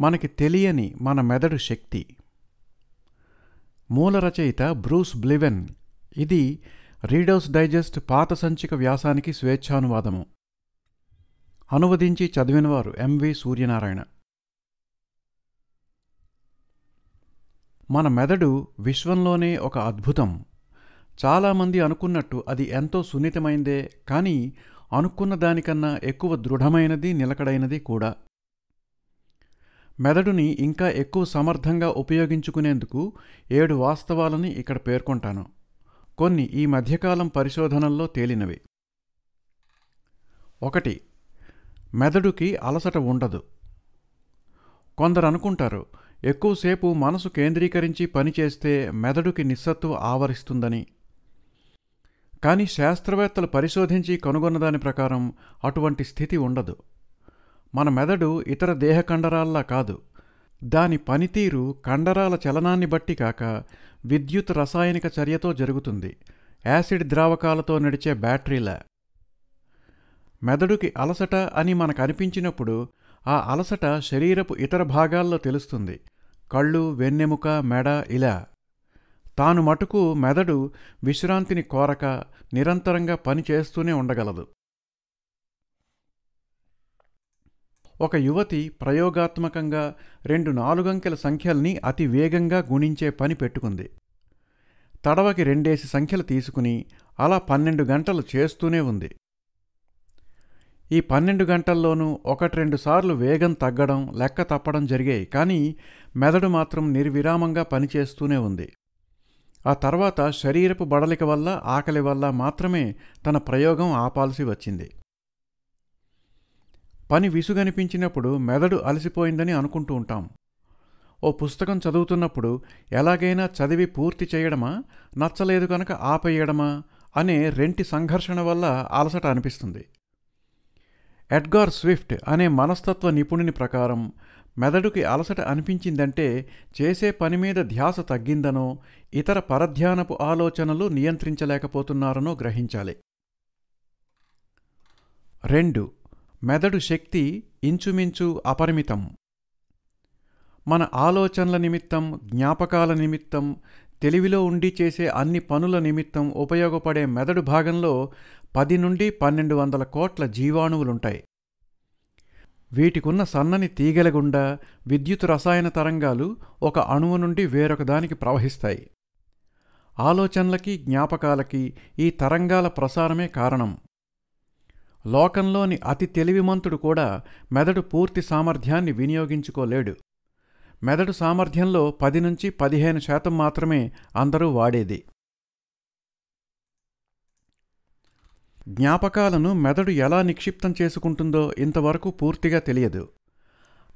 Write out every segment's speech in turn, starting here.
మనకి తెలియని మన మెదడు శక్తి. మూల రచయిత బ్రూస్ బ్లివెన్. ఇది రీడర్స్ డైజెస్ట్ పాత సంచిక వ్యాసానికి స్వేచ్ఛానువాదము. అనువదించి చదివినవారు ఎంవి సూర్యనారాయణ. మన మెదడు విశ్వంలోనే ఒక అద్భుతం. చాలామంది అనుకున్నట్టు అది ఎంతో సున్నితమైందే కానీ అనుకున్న దానికన్నా ఎక్కువ దృఢమైనది నిలకడైనది కూడా. మెదడుని ఇంకా ఎక్కువ సమర్థంగా ఉపయోగించుకునేందుకు ఏడు వాస్తవాలని ఇక్కడ పేర్కొంటాను. కొన్ని ఈ మధ్యకాలం పరిశోధనల్లో తేలినవి. ఒకటి మెదడుకి అలసట ఉండదు. కొందరు అనుకుంటారు ఎక్కువసేపు మనసు కేంద్రీకరించి పనిచేస్తే మెదడుకి నిస్సత్తువ ఆవరిస్తుందని. కానీ శాస్త్రవేత్తలు పరిశోధించి కనుగొన్నదాని ప్రకారం అటువంటి స్థితి ఉండదు. మన మెదడు ఇతర దేహ కండరాల్లా కాదు. దాని పనితీరు కండరాల చలనాన్ని బట్టి కాక విద్యుత్ రసాయనిక చర్యతో జరుగుతుంది. యాసిడ్ ద్రావకాలతో నడిచే బ్యాటరీలా. మెదడుకి అలసట అని మనకు అనిపించినప్పుడు ఆ అలసట శరీరపు ఇతర భాగాల్లో తెలుస్తుంది. కళ్ళు వెన్నెముక మెడ ఇలా. తాను మటుకు మెదడు విశ్రాంతిని కోరక నిరంతరంగా పని చేస్తూనే ఉండగలదు. ఒక యువతి ప్రయోగాత్మకంగా రెండు నాలుగంకెల సంఖ్యల్ని అతి వేగంగా గుణించే పని పెట్టుకుంది. తడవకి రెండేసి సంఖ్యలు తీసుకుని అలా పన్నెండు గంటలు చేస్తూనే ఉంది. ఈ పన్నెండు గంటల్లోనూ ఒకటి రెండు సార్లు వేగం తగ్గడం లెక్క తప్పడం జరిగాయి. కానీ మెదడు మాత్రం నిర్విరామంగా పనిచేస్తూనే ఉంది. ఆ తర్వాత శరీరపు బడలిక వల్ల ఆకలి వల్ల మాత్రమే తన ప్రయోగం ఆపాల్సి వచ్చింది. పని విసుగనిపించినప్పుడు మెదడు అలసిపోయిందని అనుకుంటూ ఉంటాం. ఓ పుస్తకం చదువుతున్నప్పుడు ఎలాగైనా చదివి పూర్తి చేయడమా నచ్చలేదు కనుక ఆపేయడమా అనే రెంటి సంఘర్షణ వల్ల అలసట అనిపిస్తుంది. ఎడ్గార్ స్విఫ్ట్ అనే మనస్తత్వ నిపుణుని ప్రకారం మెదడుకి అలసట అనిపించిందంటే చేసే పని మీద ధ్యాస తగ్గిందనో ఇతర పరధ్యానపు ఆలోచనలు నియంత్రించలేకపోతున్నారనో గ్రహించాలి. రెండు మెదడు శక్తి ఇంచుమించు అపరిమితం. మన ఆలోచనల నిమిత్తం జ్ఞాపకాల నిమిత్తం తెలివిలో ఉండి చేసే అన్ని పనుల నిమిత్తం ఉపయోగపడే మెదడు భాగంలో పది నుండి పన్నెండు వందల కోట్ల జీవాణువులుంటాయి. వీటికున్న సన్నని తీగలగుండా విద్యుత్ రసాయన తరంగాలు ఒక అణువు నుండి వేరొకదానికి ప్రవహిస్తాయి. ఆలోచనలకి జ్ఞాపకాలకి ఈ తరంగాల ప్రసారమే కారణం. లోకంలోని అతి తెలివిమంతుడు కూడా మెదడు పూర్తి సామర్థ్యాన్ని వినియోగించుకోలేడు. మెదడు సామర్థ్యంలో పది నుంచి పదిహేను శాతం మాత్రమే అందరూ వాడేది. జ్ఞాపకాలను మెదడు ఎలా నిక్షిప్తం చేసుకుంటుందో ఇంతవరకు పూర్తిగా తెలియదు.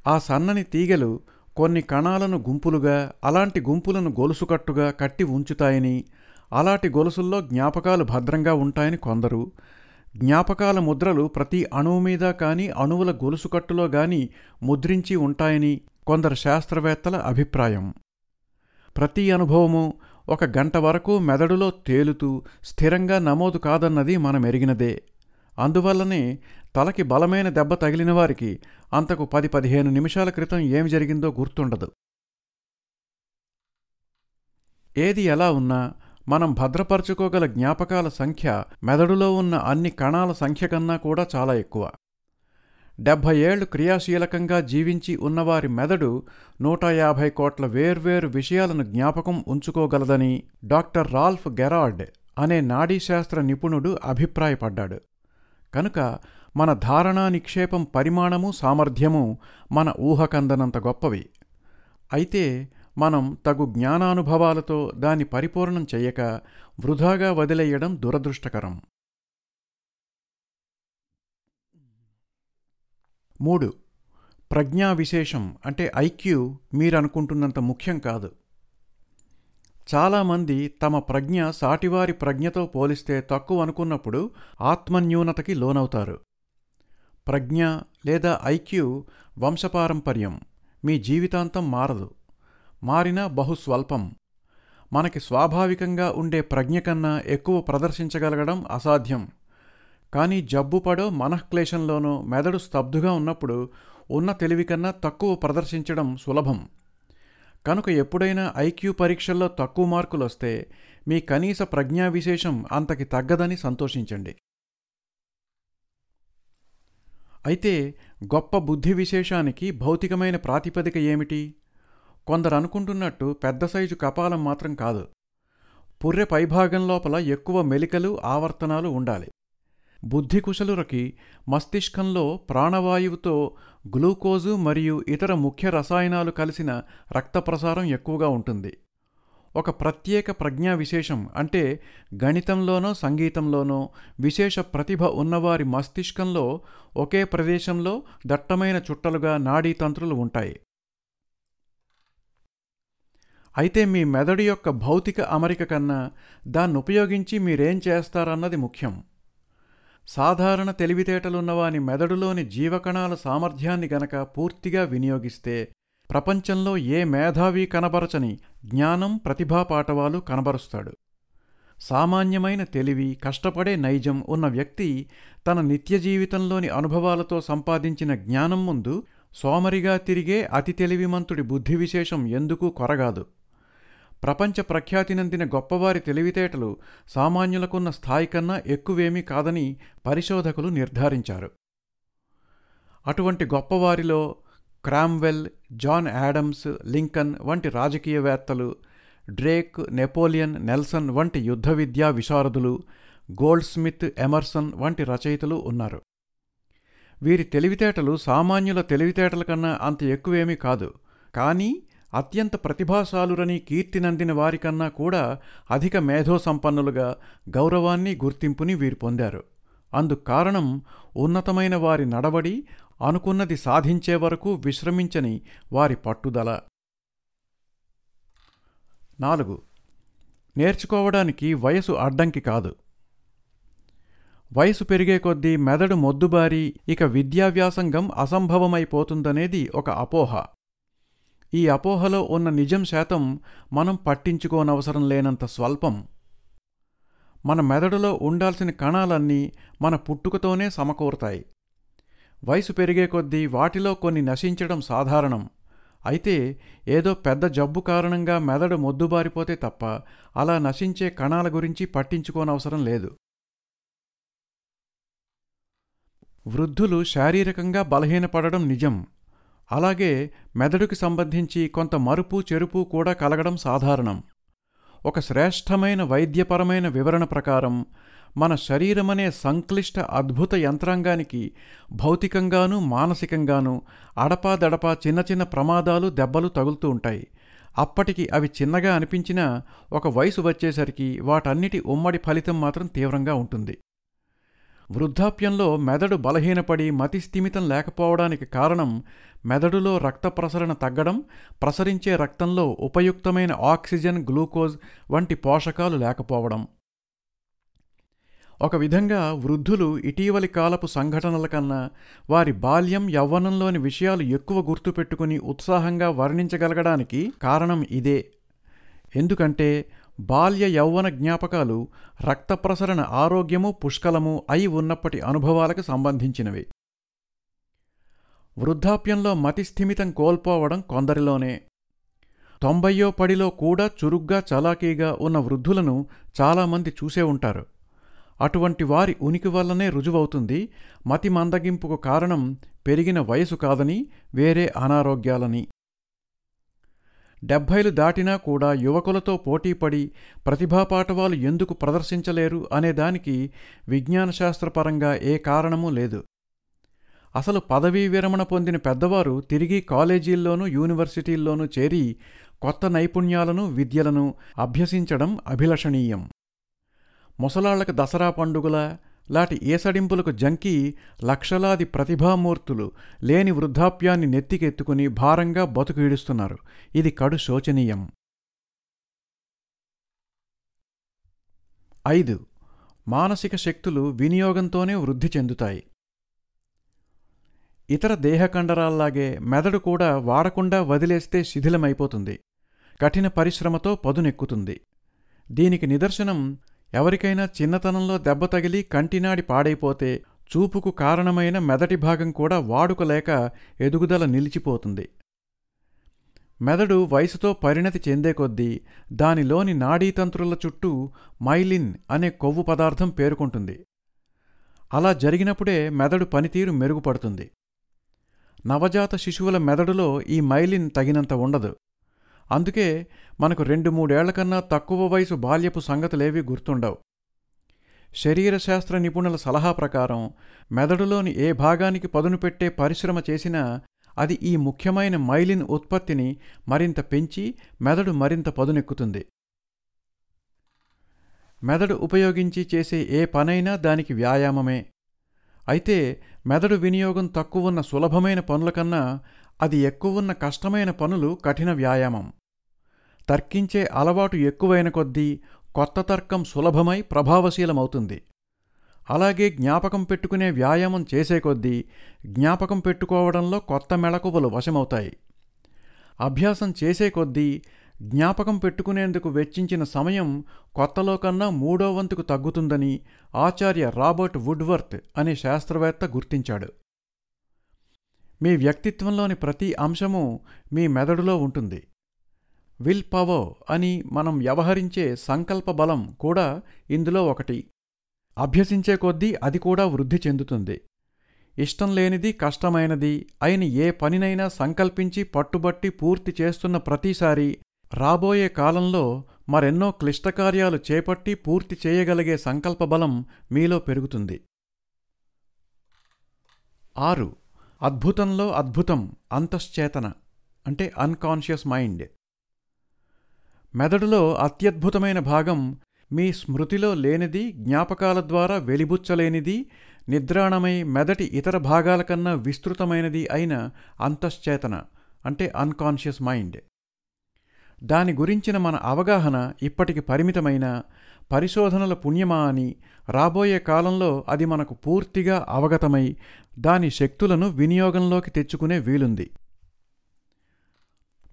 ఆ సన్నని తీగలు కొన్ని కణాలను గుంపులుగా అలాంటి గుంపులను గొలుసుకట్టుగా కట్టి ఉంచుతాయని అలాంటి గొలుసుల్లో జ్ఞాపకాలు భద్రంగా ఉంటాయని కొందరు జ్ఞాపకాల ముద్రలు ప్రతి అణువు మీద కానీ అణువుల గొలుసుకట్టులో గాని ముద్రించి ఉంటాయని కొందరు శాస్త్రవేత్తల అభిప్రాయం. ప్రతి అనుభవము ఒక గంట వరకు మెదడులో తేలుతూ స్థిరంగా నమోదు కాదన్నది మనం ఎరిగినదే అందువల్లనే తలకి బలమైన దెబ్బ తగిలిన వారికి అంతకు పది పదిహేను నిమిషాల క్రితం ఏమి జరిగిందో గుర్తుండదు. ఏది ఎలా ఉన్నా మనం భద్రపరచుకోగల జ్ఞాపకాల సంఖ్య మెదడులో ఉన్న అన్ని కణాల సంఖ్య కన్నా కూడా చాలా ఎక్కువ. డెబ్భై ఏళ్ళు క్రియాశీలకంగా జీవించి ఉన్నవారి మెదడు నూట యాభై కోట్ల వేర్వేరు విషయాలను జ్ఞాపకం ఉంచుకోగలదని డాక్టర్ రాల్ఫ్ గెరార్డ్ అనే నాడీశాస్త్ర నిపుణుడు అభిప్రాయపడ్డాడు. కనుక మన ధారణా నిక్షేపం పరిమాణము సామర్థ్యము మన ఊహకందనంత గొప్పవి. అయితే మనం తగు జ్ఞానానుభవాలతో దాని పరిపూర్ణం చెయ్యక వృధాగా వదిలేయడం దురదృష్టకరం. మూడు. ప్రజ్ఞా విశేషం అంటే ఐక్యూ మీరనుకుంటున్నంత ముఖ్యం కాదు. చాలామంది తమ ప్రజ్ఞ సాటివారి ప్రజ్ఞతో పోలిస్తే తక్కువ అనుకున్నప్పుడు ఆత్మన్యూనతకి లోనవుతారు. ప్రజ్ఞ లేదా ఐక్యూ వంశపారంపర్యం. మీ జీవితాంతం మారదు. మారినా బహుస్వల్పం. మనకి స్వాభావికంగా ఉండే ప్రజ్ఞ కన్నా ఎక్కువ ప్రదర్శించగలగడం అసాధ్యం. కానీ జబ్బుపడో మనఃక్లేశంలోనో మెదడు స్తబ్దుగా ఉన్నప్పుడు ఉన్న తెలివి కన్నా తక్కువ ప్రదర్శించడం సులభం. కనుక ఎప్పుడైనా ఐక్యూ పరీక్షల్లో తక్కువ మార్కులు వస్తే మీ కనీస ప్రజ్ఞా విశేషం అంతకి తగ్గదని సంతోషించండి. అయితే గొప్ప బుద్ధి విశేషానికి భౌతికమైన ప్రాతిపదిక ఏమిటి? కొందరు అనుకుంటున్నట్టు పెద్ద సైజు కపాలం మాత్రం కాదు. పుర్రె పైభాగం లోపల ఎక్కువ మెలికలు ఆవర్తనాలు ఉండాలి. బుద్ధి కుశలురకి మస్తిష్కంలో ప్రాణవాయువుతో గ్లూకోజు మరియు ఇతర ముఖ్య రసాయనాలు కలిసిన రక్త ప్రసారం ఎక్కువగా ఉంటుంది. ఒక ప్రత్యేక ప్రజ్ఞా విశేషం అంటే గణితంలోనో సంగీతంలోనో విశేష ప్రతిభ ఉన్నవారి మస్తిష్కంలో ఒకే ప్రదేశంలో దట్టమైన చుట్టలుగా నాడీతంత్రులు ఉంటాయి. అయితే మీ మెదడు యొక్క భౌతిక అమరిక కన్నా దాన్ని ఉపయోగించి మీరేం చేస్తారన్నది ముఖ్యం. సాధారణ తెలివితేటలున్నవాని మెదడులోని జీవకణాల సామర్థ్యాన్ని గనక పూర్తిగా వినియోగిస్తే ప్రపంచంలో ఏ మేధావి కనబరచని జ్ఞానం ప్రతిభా పాటవాలు కనబరుస్తాడు. సామాన్యమైన తెలివి కష్టపడే నైజం ఉన్న వ్యక్తి తన నిత్య జీవితంలోని అనుభవాలతో సంపాదించిన జ్ఞానం ముందు సోమరిగా తిరిగే అతి తెలివిమంతుడి బుద్ధి విశేషం ఎందుకు కొరగాదు. ప్రపంచ ప్రఖ్యాతినందిన గొప్పవారి తెలివితేటలు సామాన్యులకున్న స్థాయి కన్నా ఎక్కువేమీ కాదని పరిశోధకులు నిర్ధారించారు. అటువంటి గొప్పవారిలో క్రామ్వెల్ జాన్ యాడమ్స్ లింకన్ వంటి రాజకీయవేత్తలు డ్రేక్ నెపోలియన్ నెల్సన్ వంటి యుద్ధ విద్యా విశారదులు గోల్డ్ స్మిత్ ఎమర్సన్ వంటి రచయితలు ఉన్నారు. వీరి తెలివితేటలు సామాన్యుల తెలివితేటల కన్నా అంత ఎక్కువేమీ కాదు. కానీ అత్యంత ప్రతిభాశాలురని కీర్తినందిన వారికన్నా కూడా అధిక మేధో సంపన్నులుగా గౌరవాన్ని గుర్తింపుని వీరు పొందారు. అందుకు కారణం ఉన్నతమైన వారి నడవడి అనుకున్నది సాధించే వరకు విశ్రమించని వారి పట్టుదల. నాలుగు. నేర్చుకోవడానికి వయసు అడ్డంకి కాదు. వయసు పెరిగే కొద్దీ మెదడు మొద్దుబారి ఇక విద్యావ్యాసంగం అసంభవమైపోతుందనేది ఒక అపోహ. ఈ అపోహలో ఉన్న నిజం శాతం మనం పట్టించుకోనవసరం లేనంత స్వల్పం. మన మెదడులో ఉండాల్సిన కణాలన్నీ మన పుట్టుకతోనే సమకూరుతాయి. వయసు పెరిగే కొద్దీ వాటిలో కొన్ని నశించడం సాధారణం. అయితే ఏదో పెద్ద జబ్బు కారణంగా మెదడు మొద్దుబారిపోతే తప్ప అలా నశించే కణాల గురించి పట్టించుకోనవసరం లేదు. వృద్ధులు శారీరకంగా బలహీనపడడం నిజం. అలాగే మెదడుకి సంబంధించి కొంత మరుపు చెరుపు కూడా కలగడం సాధారణం. ఒక శ్రేష్టమైన వైద్యపరమైన వివరణ ప్రకారం మన శరీరమనే సంక్లిష్ట అద్భుత యంత్రాంగానికి భౌతికంగానూ మానసికంగానూ అడపాదడపా చిన్న చిన్న ప్రమాదాలు దెబ్బలు తగులుతూ ఉంటాయి. అప్పటికి అవి చిన్నగా అనిపించినా ఒక వయసు వచ్చేసరికి వాటన్నిటి ఉమ్మడి ఫలితం మాత్రం తీవ్రంగా ఉంటుంది. వృద్ధాప్యంలో మెదడు బలహీనపడి మతిస్థిమితం లేకపోవడానికి కారణం మెదడులో రక్త ప్రసరణ తగ్గడం ప్రసరించే రక్తంలో ఉపయుక్తమైన ఆక్సిజన్ గ్లూకోజ్ వంటి పోషకాలు లేకపోవడం. ఒక విధంగా వృద్ధులు ఇటీవలి కాలపు సంఘటనల కన్నా వారి బాల్యం యవ్వనంలోని విషయాలు ఎక్కువ గుర్తుపెట్టుకుని ఉత్సాహంగా వర్ణించగలగడానికి కారణం ఇదే. ఎందుకంటే బాల్య యౌవన జ్ఞాపకాలు రక్తప్రసరణ ఆరోగ్యము పుష్కలము అయి ఉన్నప్పటి అనుభవాలకు సంబంధించినవి. వృద్ధాప్యంలో మతిస్థిమితం కోల్పోవడం కొందరిలోనే. తొంభయో పడిలో కూడా చురుగ్గా చలాకీగా ఉన్న వృద్ధులను చాలామంది చూసే ఉంటారు. అటువంటి వారి ఉనికి వల్లనే రుజువవుతుంది. మతి మందగింపుకు కారణం పెరిగిన వయసు కాదని వేరే అనారోగ్యాలని. డెబ్భైలు దాటినా కూడా యువకులతో పోటీపడి ప్రతిభాపాటవాలు ఎందుకు ప్రదర్శించలేరు అనేదానికి విజ్ఞానశాస్త్రపరంగా ఏ కారణమూ లేదు. అసలు పదవీ విరమణ పొందిన పెద్దవారు తిరిగి కాలేజీల్లోనూ యూనివర్సిటీల్లోనూ చేరి కొత్త నైపుణ్యాలను విద్యలను అభ్యసించడం అభిలషణీయం. ముసలాళ్ళకు దసరా పండుగల లాంటి ఏసడింపులకు జంకి లక్షలాది ప్రతిభామూర్తులు లేని వృద్ధాప్యాన్ని నెత్తికెత్తుకుని భారంగా బతుకు ఈడుస్తున్నారు. ఇది కడు శోచనీయం. ఐదు. మానసిక శక్తులు వినియోగంతోనే వృద్ధి చెందుతాయి. ఇతర దేహకండరాల్లాగే మెదడు కూడా వాడకుండా వదిలేస్తే శిథిలమైపోతుంది. కఠిన పరిశ్రమతో పదునెక్కుతుంది. దీనికి నిదర్శనం ఎవరికైనా చిన్నతనంలో దెబ్బ తగిలి కంటినాడి పాడైపోతే చూపుకు కారణమైన మెదటి భాగం కూడా వాడుక లేక ఎదుగుదల నిలిచిపోతుంది. మెదడు వయసుతో పరిణతి చెందే కొద్దీ దానిలోని నాడీతంత్రుల చుట్టూ మైలిన్ అనే కొవ్వు పదార్థం పేరుకుంటుంది. అలా జరిగినప్పుడే మెదడు పనితీరు మెరుగుపడుతుంది. నవజాత శిశువుల మెదడులో ఈ మైలిన్ తగినంత ఉండదు. అందుకే మనకు రెండు మూడేళ్ళ కన్నా తక్కువ వయసు బాల్యపు సంగతులేవీ గుర్తుండవు. శరీరశాస్త్ర నిపుణుల సలహా ప్రకారం మెదడులోని ఏ భాగానికి పదును పెట్టే పరిశ్రమ చేసినా అది ఈ ముఖ్యమైన మైలిన్ ఉత్పత్తిని మరింత పెంచి మెదడు మరింత పదునెక్కుతుంది. మెదడు ఉపయోగించి చేసే ఏ పనైనా దానికి వ్యాయామమే. అయితే మెదడు వినియోగం తక్కువున్న సులభమైన పనుల కన్నా అది ఎక్కువున్న కష్టమైన పనులు కఠిన వ్యాయామం. తర్కించే అలవాటు ఎక్కువైన కొద్దీ కొత్త తర్కం సులభమై ప్రభావశీలమవుతుంది. అలాగే జ్ఞాపకం పెట్టుకునే వ్యాయామం చేసే కొద్దీ జ్ఞాపకం పెట్టుకోవడంలో కొత్త మెళకువలు వశమవుతాయి. అభ్యాసం చేసే కొద్దీ జ్ఞాపకం పెట్టుకునేందుకు వెచ్చించిన సమయం కొత్తలో కన్నా మూడో వంతుకు తగ్గుతుందని ఆచార్య రాబర్ట్ వుడ్వర్త్ అనే శాస్త్రవేత్త గుర్తించాడు. మీ వ్యక్తిత్వంలోని ప్రతి అంశము మీ మెదడులో ఉంటుంది. విల్ పవర్ అని మనం వ్యవహరించే సంకల్ప బలం కూడా ఇందులో ఒకటి. అభ్యసించే కొద్దీ అది కూడా వృద్ధి చెందుతుంది. ఇష్టం లేనిది కష్టమైనది అయిన ఏ పనినైనా సంకల్పించి పట్టుబట్టి పూర్తి చేస్తున్న ప్రతిసారి రాబోయే కాలంలో మరెన్నో క్లిష్టకార్యాలు చేపట్టి పూర్తి చేయగలిగే సంకల్పబలం మీలో పెరుగుతుంది. ఆరు. అద్భుతంలో అద్భుతం అంతశ్చేతన అంటే అన్కాన్షియస్ మైండ్ మెదడులో అత్యద్భుతమైన భాగం మీ స్మృతిలో లేనిది జ్ఞాపకాల ద్వారా వెలిబుచ్చలేనిది నిద్రాణమై మెదటి ఇతర భాగాల కన్నా విస్తృతమైనది అయిన అంతశ్చేతన అంటే అన్కాన్షియస్ మైండ్ దాని గురించిన మన అవగాహన ఇప్పటికి పరిమితమైన పరిశోధనల పుణ్యమా అని రాబోయే కాలంలో అది మనకు పూర్తిగా అవగతమై దాని శక్తులను వినియోగంలోకి తెచ్చుకునే వీలుంది.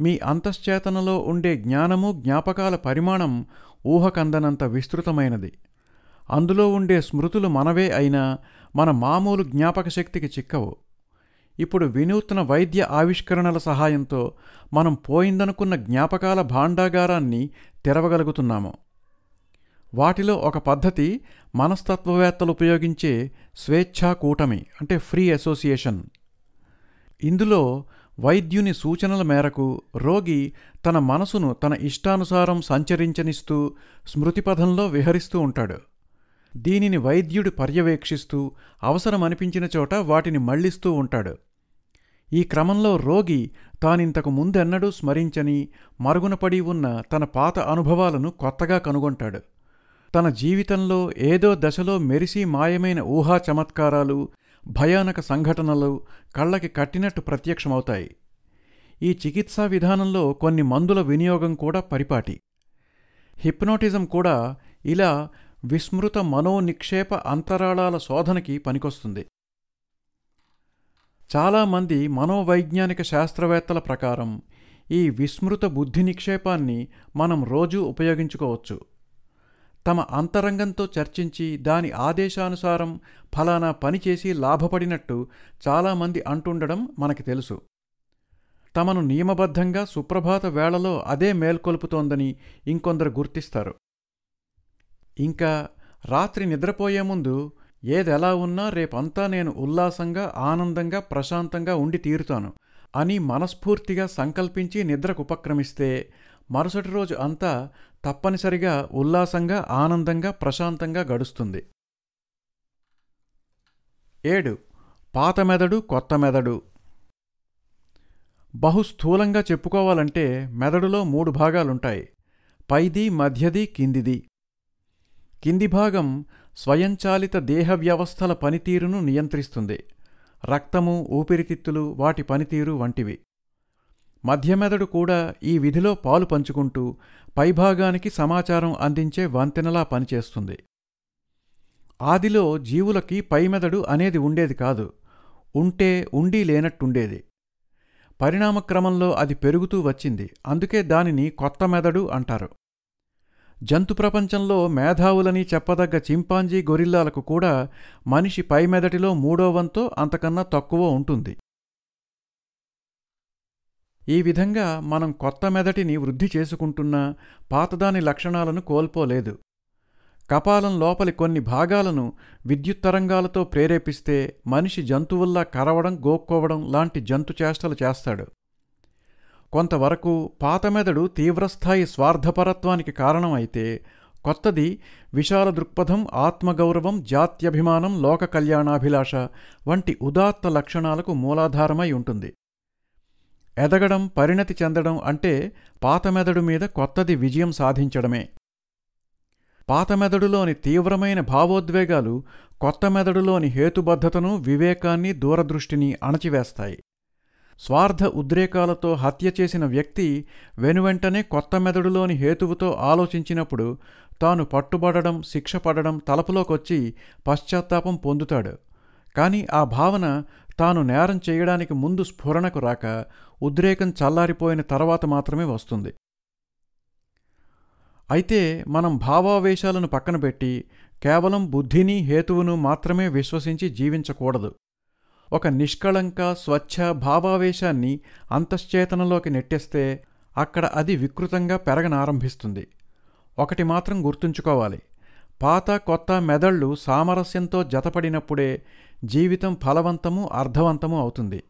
మీ అంతశ్చేతనలో ఉండే జ్ఞానము జ్ఞాపకాల పరిమాణం ఊహకందనంత విస్తృతమైనది. అందులో ఉండే స్మృతులు మనవే అయినా మన మామూలు జ్ఞాపక శక్తికి చిక్కవు. ఇప్పుడు వినూత్న వైద్య ఆవిష్కరణల సహాయంతో మనం పోయిందనుకున్న జ్ఞాపకాల భాండాగారాన్ని తెరవగలుగుతున్నాము. వాటిలో ఒక పద్ధతి మనస్తత్వవేత్తలు ఉపయోగించే స్వేచ్ఛా కూటమి అంటే ఫ్రీ అసోసియేషన్. ఇందులో వైద్యుని సూచనల మేరకు రోగి తన మనసును తన ఇష్టానుసారం సంచరించనిస్తూ స్మృతిపథంలో విహరిస్తూ ఉంటాడు. దీనిని వైద్యుడు పర్యవేక్షిస్తూ అవసరమనిపించిన చోట వాటిని మళ్ళిస్తూ ఉంటాడు. ఈ క్రమంలో రోగి తానింతకు ముందెన్నడూ స్మరించని మరుగునపడి ఉన్న తన పాత అనుభవాలను కొత్తగా కనుగొంటాడు. తన జీవితంలో ఏదో దశలో మెరిసి మాయమైన ఊహా చమత్కారాలు భయానక సంఘటనలు కళ్ళకి కట్టినట్టు ప్రత్యక్షమవుతాయి. ఈ చికిత్సా విధానంలో కొన్ని మందుల వినియోగం కూడా పరిపాటి. హిప్నోటిజం కూడా ఇలా విస్మృత మనోనిక్షేప అంతరాళాల శోధనకి పనికొస్తుంది. చాలామంది మనోవైజ్ఞానిక శాస్త్రవేత్తల ప్రకారం ఈ విస్మృత బుద్ధి నిక్షేపాన్ని మనం రోజూ ఉపయోగించుకోవచ్చు. తమ అంతరంగంతో చర్చించి దాని ఆదేశానుసారం ఫలానా పని చేసి లాభపడినట్టు చాలామంది అంటుండడం మనకి తెలుసు. తమను నియమబద్ధంగా సుప్రభాత వేళలో అదే మేల్కొల్పుతోందని ఇంకొందరు గుర్తిస్తారు. ఇంకా రాత్రి నిద్రపోయే ముందు ఏదెలా ఉన్నా రేపంతా నేను ఉల్లాసంగా ఆనందంగా ప్రశాంతంగా ఉండి తీరుతాను అని మనస్ఫూర్తిగా సంకల్పించి నిద్రకు ఉపక్రమిస్తే మరుసటి రోజు అంతా తప్పనిసరిగా ఉల్లాసంగా ఆనందంగా ప్రశాంతంగా గడుస్తుంది. ఏడు. పాత మెదడు కొత్త మెదడు. బహుస్థూలంగా చెప్పుకోవాలంటే మెదడులో మూడు భాగాలుంటాయి. పైది మధ్యది కిందిది. కింది భాగం స్వయంచాలిత దేహ వ్యవస్థల పనితీరును నియంత్రిస్తుంది. రక్తము ఊపిరితిత్తులు వాటి పనితీరు వంటివి. మధ్యమెదడు కూడా ఈ విధిలో పాలు పంచుకుంటూ పైభాగానికి సమాచారం అందించే వంతెనలా పనిచేస్తుంది. ఆదిలో జీవులకి పైమెదడు అనేది ఉండేది కాదు. ఉంటే ఉండి లేనట్టుండేది. పరిణామక్రమంలో అది పెరుగుతూ వచ్చింది. అందుకే దానిని కొత్త మెదడు అంటారు. జంతు ప్రపంచంలో మేధావులని చెప్పదగ్గ చింపాంజీ గొరిల్లాలకు కూడా మనిషి పైమెదటిలో మూడో వంతో అంతకన్నా తక్కువ ఉంటుంది. ఈ విధంగా మనం కొత్త మెదటిని వృద్ధి చేసుకుంటున్నా పాతదాని లక్షణాలను కోల్పోలేదు. కపాలం లోపలి కొన్ని భాగాలను విద్యుత్ తరంగాలతో ప్రేరేపిస్తే మనిషి జంతువుల్లా కరవడం గోక్కోవడం లాంటి జంతు చేష్టలు చేస్తాడు. కొంతవరకు పాత మెదడు తీవ్రస్థాయి స్వార్థపరత్వానికి కారణమైతే కొత్తది విశాల దృక్పథం ఆత్మగౌరవం జాత్యభిమానం లోక కళ్యాణాభిలాష వంటి ఉదాత్త లక్షణాలకు మూలాధారమై ఉంటుంది. ఎదగడం పరిణతి చెందడం అంటే పాత మెదడు మీద కొత్తది విజయం సాధించడమే. పాత మెదడులోని తీవ్రమైన భావోద్వేగాలు కొత్త మెదడులోని హేతుబద్ధతను వివేకాన్ని దూరదృష్టిని అణచివేస్తాయి. స్వార్థ ఉద్రేకాలతో హత్య చేసిన వ్యక్తి వెనువెంటనే కొత్త మెదడులోని హేతువుతో ఆలోచించినప్పుడు తాను పట్టుబడడం శిక్ష పడడం తలపులోకొచ్చి పశ్చాత్తాపం పొందుతాడు. కాని ఆ భావన తాను నేరం చేయడానికి ముందు స్ఫురణకు రాక ఉద్రేకం చల్లారిపోయిన తర్వాత మాత్రమే వస్తుంది. అయితే మనం భావావేశాలను పక్కన పెట్టి కేవలం బుద్ధిని హేతువును మాత్రమే విశ్వసించి జీవించకూడదు. ఒక నిష్కళంక స్వచ్ఛ భావావేశాన్ని అంతశ్చేతనలోకి నెట్టేస్తే అక్కడ అది వికృతంగా పెరగనారంభిస్తుంది. ఒకటి మాత్రం గుర్తుంచుకోవాలి. పాత కొత్త మెదళ్ళు సామరస్యంతో జతపడినప్పుడే జీవితం ఫలవంతము అర్థవంతము అవుతుంది.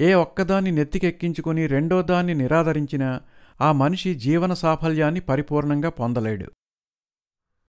ఏ ఒక్కదాన్ని నెత్తికెక్కించుకుని రెండోదాన్ని నిరాదరించినా ఆ మనిషి జీవన సాఫల్యాన్ని పరిపూర్ణంగా పొందలేడు.